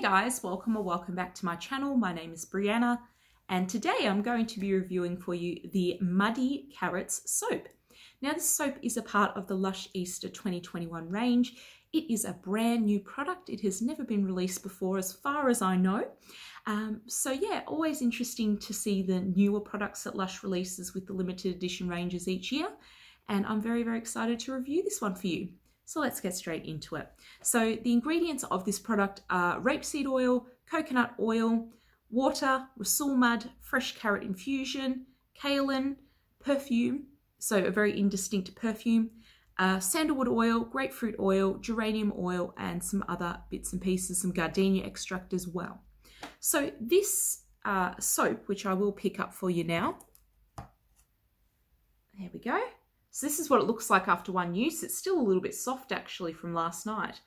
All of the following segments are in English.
Guys, welcome or welcome back to my channel. My name is Brianna and today I'm going to be reviewing for you the Muddy Carrots soap. Now this soap is a part of the Lush Easter 2021 range. It is a brand new product. It has never been released before as far as I know. Um, so yeah, always interesting to see the newer products that Lush releases with the limited edition ranges each year. And I'm very, very excited to review this one for you. So let's get straight into it. So the ingredients of this product are rapeseed oil, coconut oil, water, Rhassoul mud, fresh carrot infusion, kaolin, perfume, so a very indistinct perfume, uh, sandalwood oil, grapefruit oil, geranium oil, and some other bits and pieces, some gardenia extract as well. So this uh, soap, which I will pick up for you now, there we go. So this is what it looks like after one use. It's still a little bit soft actually from last night.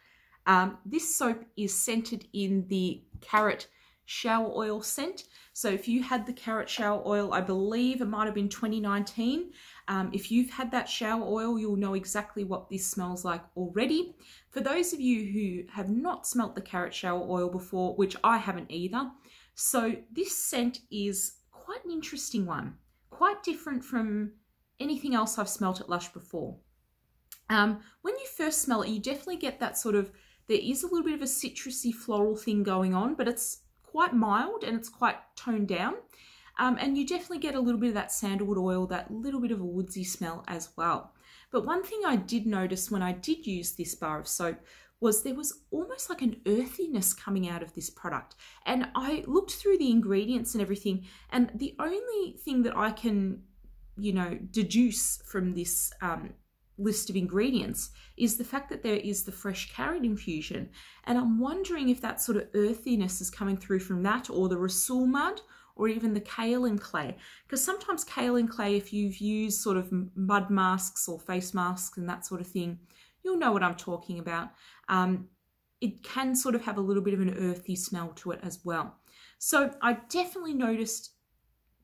Um, this soap is scented in the carrot shower oil scent. So if you had the carrot shower oil, I believe it might have been 2019. Um, if you've had that shower oil, you'll know exactly what this smells like already. For those of you who have not smelt the carrot shower oil before, which I haven't either, so this scent is quite an interesting one. Quite different from anything else I've smelt at Lush before. Um, when you first smell it, you definitely get that sort of, there is a little bit of a citrusy floral thing going on, but it's quite mild and it's quite toned down. Um, and you definitely get a little bit of that sandalwood oil, that little bit of a woodsy smell as well. But one thing I did notice when I did use this bar of soap was there was almost like an earthiness coming out of this product. And I looked through the ingredients and everything, and the only thing that I can you know, deduce from this um, list of ingredients is the fact that there is the fresh carrot infusion. And I'm wondering if that sort of earthiness is coming through from that or the Rhassoul mud or even the kaolin clay. Because sometimes kaolin clay, if you've used sort of mud masks or face masks and that sort of thing, you'll know what I'm talking about. Um, it can sort of have a little bit of an earthy smell to it as well. So I definitely noticed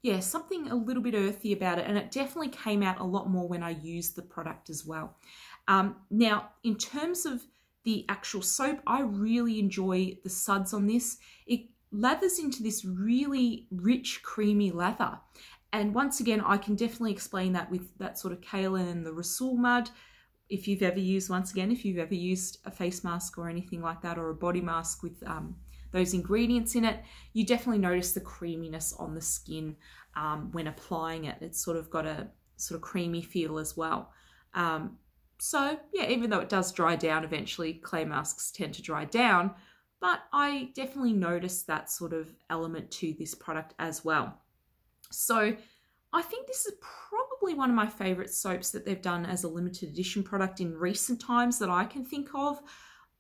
yeah, something a little bit earthy about it. And it definitely came out a lot more when I used the product as well. Um, now, in terms of the actual soap, I really enjoy the suds on this. It lathers into this really rich, creamy lather. And once again, I can definitely explain that with that sort of kaolin and the Rhassoul mud. If you've ever used, once again, if you've ever used a face mask or anything like that, or a body mask with um, those ingredients in it, you definitely notice the creaminess on the skin um, when applying it. It's sort of got a sort of creamy feel as well. Um, so yeah, even though it does dry down eventually, clay masks tend to dry down, but I definitely noticed that sort of element to this product as well. So I think this is probably one of my favorite soaps that they've done as a limited edition product in recent times that I can think of.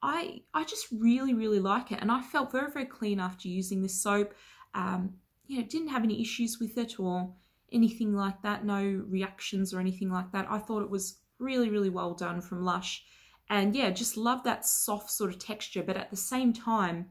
I I just really really like it and I felt very very clean after using this soap. Um, you know, didn't have any issues with it or anything like that, no reactions or anything like that. I thought it was really really well done from Lush. And yeah, just love that soft sort of texture, but at the same time,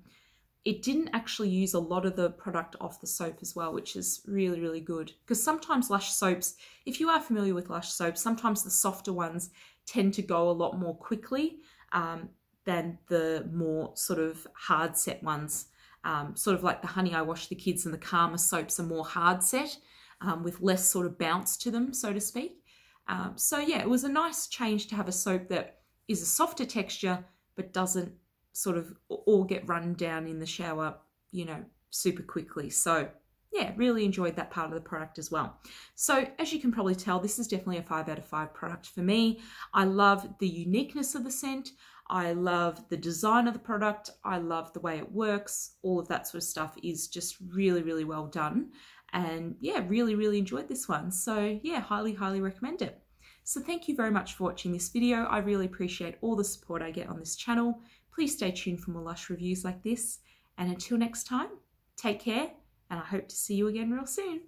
it didn't actually use a lot of the product off the soap as well, which is really, really good. Because sometimes Lush soaps, if you are familiar with Lush soaps, sometimes the softer ones tend to go a lot more quickly. Um, than the more sort of hard set ones. Um, sort of like the Honey I Wash the Kids and the Karma soaps are more hard set um, with less sort of bounce to them, so to speak. Um, so yeah, it was a nice change to have a soap that is a softer texture but doesn't sort of all get run down in the shower, you know, super quickly. So yeah, really enjoyed that part of the product as well. So as you can probably tell, this is definitely a five out of five product for me. I love the uniqueness of the scent. I love the design of the product. I love the way it works. All of that sort of stuff is just really, really well done. And yeah, really, really enjoyed this one. So yeah, highly, highly recommend it. So thank you very much for watching this video. I really appreciate all the support I get on this channel. Please stay tuned for more Lush reviews like this. And until next time, take care and I hope to see you again real soon.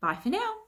Bye for now.